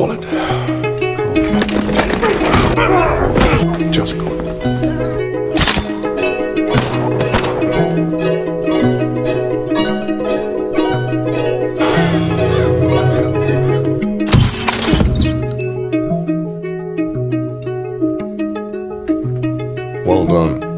call. Just go. Well done.